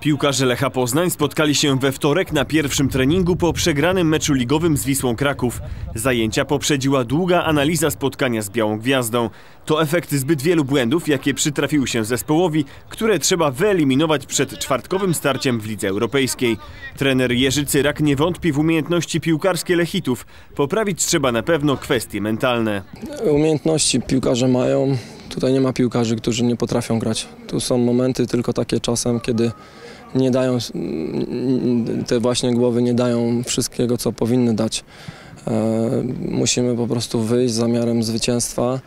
Piłkarze Lecha Poznań spotkali się we wtorek na pierwszym treningu po przegranym meczu ligowym z Wisłą Kraków. Zajęcia poprzedziła długa analiza spotkania z Białą Gwiazdą. To efekt zbyt wielu błędów, jakie przytrafiły się zespołowi, które trzeba wyeliminować przed czwartkowym starciem w Lidze Europejskiej. Trener Jerzy Cyrak nie wątpi w umiejętności piłkarskie Lechitów. Poprawić trzeba na pewno kwestie mentalne. Umiejętności piłkarze mają. Tutaj nie ma piłkarzy, którzy nie potrafią grać. Tu są momenty tylko takie czasem, kiedy nie dają, te właśnie głowy nie dają wszystkiego, co powinny dać. E, Musimy po prostu wyjść z zamiarem zwycięstwa,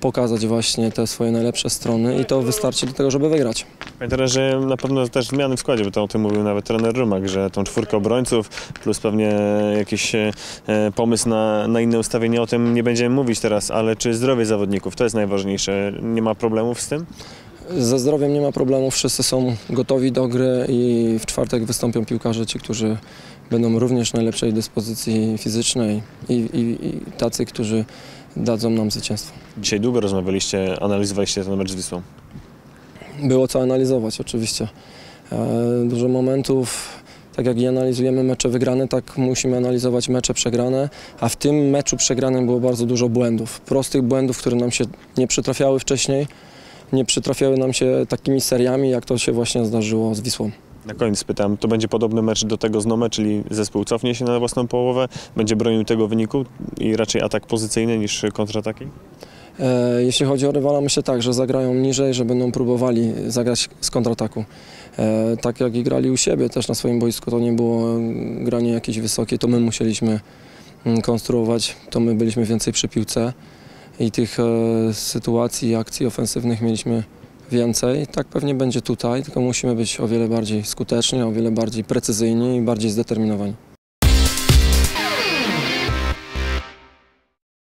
pokazać właśnie te swoje najlepsze strony i to wystarczy do tego, żeby wygrać. Panie trenerze, na pewno też zmiany w składzie, bo to o tym mówił nawet trener Rumak, że tą czwórkę obrońców plus pewnie jakiś e, pomysł na, na inne ustawienie, o tym nie będziemy mówić teraz, ale czy zdrowie zawodników, to jest najważniejsze, nie ma problemów z tym? Ze zdrowiem nie ma problemu, wszyscy są gotowi do gry i w czwartek wystąpią piłkarze, ci, którzy będą również w najlepszej dyspozycji fizycznej i, i, i tacy, którzy dadzą nam zwycięstwo. Dzisiaj długo rozmawialiście, analizowaliście ten mecz z Wisłą. Było co analizować oczywiście. E, Dużo momentów, tak jak i analizujemy mecze wygrane, tak musimy analizować mecze przegrane, a w tym meczu przegranym było bardzo dużo błędów. Prostych błędów, które nam się nie przytrafiały wcześniej, nie przytrafiały nam się takimi seriami, jak to się właśnie zdarzyło z Wisłą. Na koniec pytam, to będzie podobny mecz do tego z Nome, czyli zespół cofnie się na własną połowę, będzie bronił tego wyniku i raczej atak pozycyjny niż kontrataki? E, Jeśli chodzi o rywala, myślę tak, że zagrają niżej, że będą próbowali zagrać z kontrataku. E, Tak jak i grali u siebie też na swoim boisku, to nie było granie jakieś wysokie, to my musieliśmy mm, konstruować, to my byliśmy więcej przy piłce i tych e, sytuacji, akcji ofensywnych mieliśmy więcej. Tak pewnie będzie tutaj, tylko musimy być o wiele bardziej skuteczni, o wiele bardziej precyzyjni i bardziej zdeterminowani.